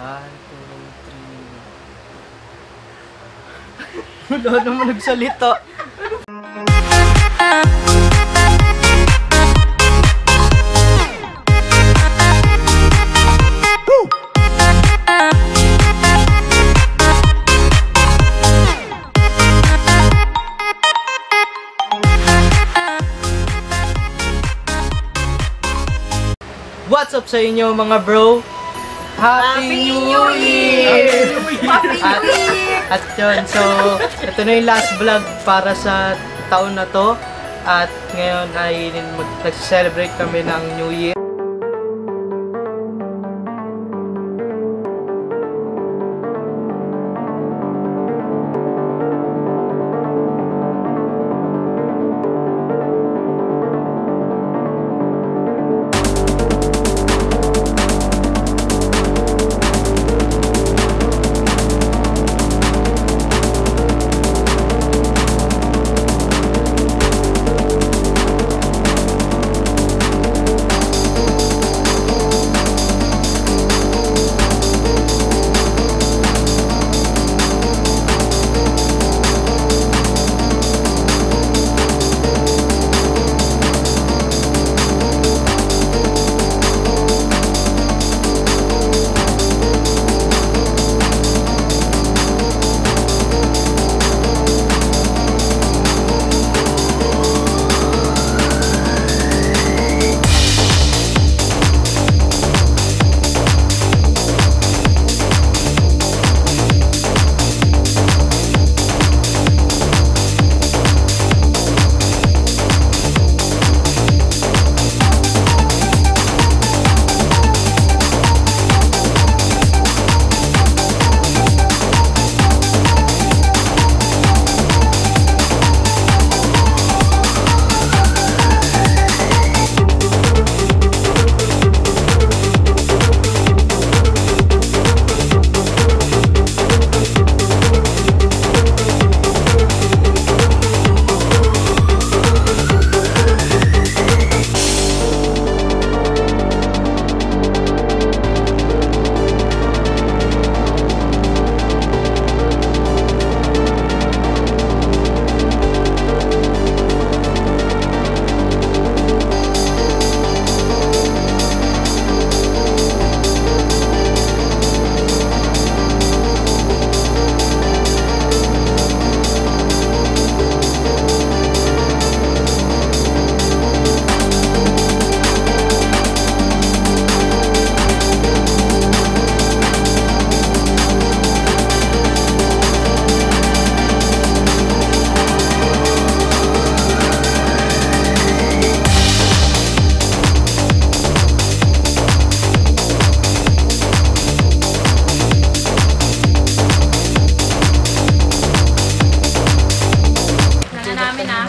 One, two, three. Wala naman nagsalita. What's up sa inyo mga bro? Happy, New Year! Happy At, New Year! at yun, so ito na yung last vlog para sa taon na to. At ngayon ay mag- nag-celebrate kami ng New Year. ไปนะ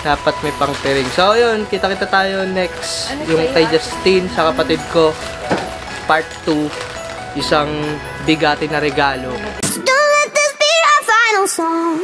dapat may pangtiring. So, yun, kita-kita tayo next. Ano yung kay Justin sa kapatid ko. Part 2. Isang bigati na regalo. Don't let this be our final song.